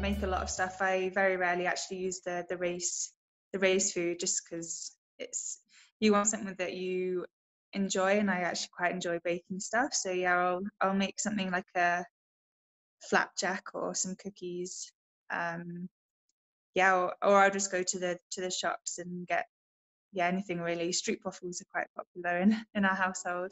make a lot of stuff. I very rarely actually use the the race the race food just because it's you want something that you enjoy, and I actually quite enjoy baking stuff. So yeah, I'll I'll make something like a flapjack or some cookies. Um, yeah, or, or I'll just go to the to the shops and get yeah anything really. Stroopwafels are quite popular in in our household.